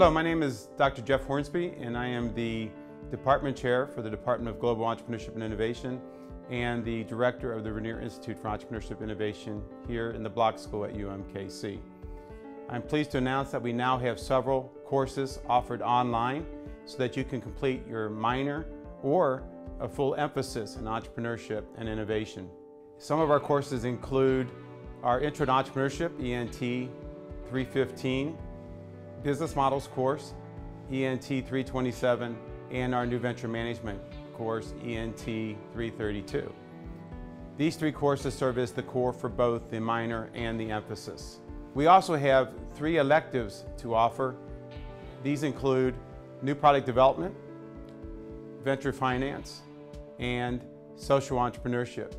Hello, my name is Dr. Jeff Hornsby, and I am the Department Chair for the Department of Global Entrepreneurship and Innovation and the Director of the Regnier Institute for Entrepreneurship Innovation here in the Bloch School at UMKC. I'm pleased to announce that we now have several courses offered online so that you can complete your minor or a full emphasis in entrepreneurship and innovation. Some of our courses include our Intro to Entrepreneurship, ENT 315, Business Models course, ENT 327, and our New Venture Management course, ENT 332. These three courses serve as the core for both the minor and the emphasis. We also have three electives to offer. These include new product development, venture finance, and social entrepreneurship.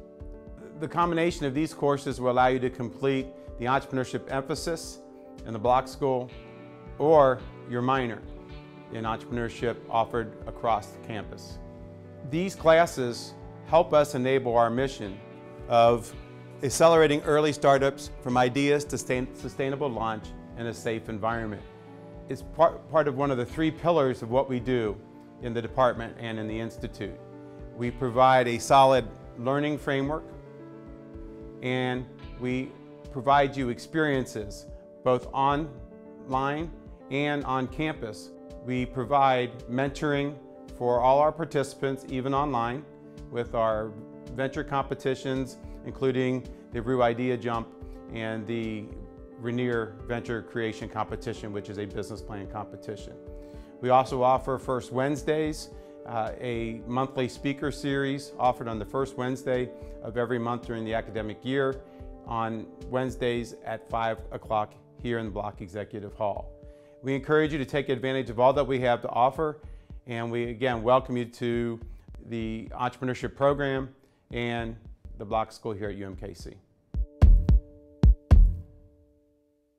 The combination of these courses will allow you to complete the entrepreneurship emphasis in the Bloch school or your minor in entrepreneurship offered across the campus. These classes help us enable our mission of accelerating early startups from ideas to sustainable launch in a safe environment. It's part, part of one of the three pillars of what we do in the department and in the Institute. We provide a solid learning framework and we provide you experiences both online and on campus. We provide mentoring for all our participants, even online, with our venture competitions, including the RU Idea Jump and the Regnier Venture Creation Competition, which is a business plan competition. We also offer First Wednesdays, uh, a monthly speaker series offered on the first Wednesday of every month during the academic year on Wednesdays at 5 o'clock here in the Bloch Executive Hall. We encourage you to take advantage of all that we have to offer and we again welcome you to the entrepreneurship program and the Bloch school here at UMKC.